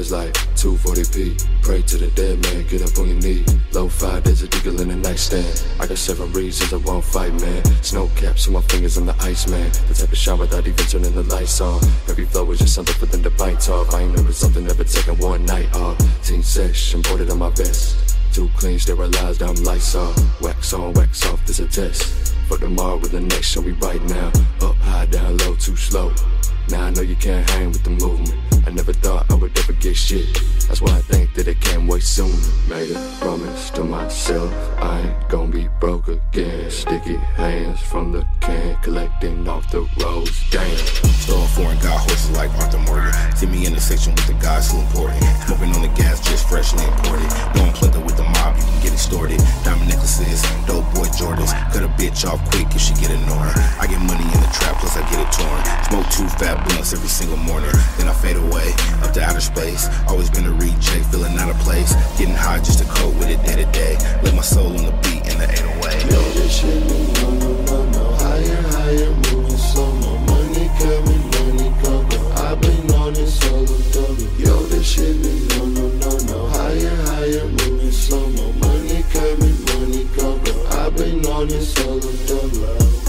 is like 240p. Pray to the dead man, get up on your knee. Low five, there's a deagle in the nightstand. I got seven reasons I won't fight, man. Snow caps on my fingers, I'm the ice man. The type of shine without even turning the lights on. Every flow is just something for them to bite off. I ain't never something, never taking one night off. Team sesh, imported on my vest. Too clean, sterilized, I'm lights off. Wax on, wax off, this a test. For tomorrow with the next show, we right now. Up high, down low, too slow. Now I know you can't hang with the movement. I never thought I would ever get shit. That's why I think that it can't wait soon. Made a promise to myself, I ain't gonna be broke again. Sticky hands from the can, collecting off the roads. Damn. Throwing foreign god horses like Arthur Morgan. See me in the section with the guys who important. Bitch off quick if she get annoying. I get money in the trap, plus I get it torn. Smoke two fat blunts every single morning. Then I fade away, up to outer space. Always been a reject, feeling out of place. Getting high just to cope with it day to day. Let my soul on the beat in the 808. on your soul of the love.